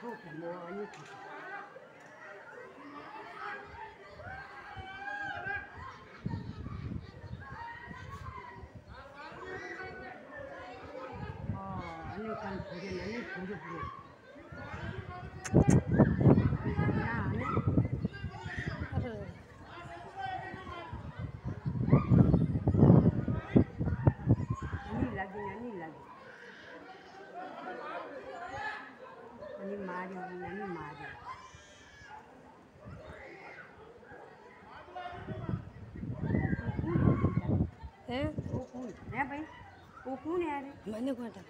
그렇게 많이 주죠. 아, 아니, 간 고개는 고개 부러. मारी मारी है? वो कौन? है भाई? वो कौन है मैंने कौन था।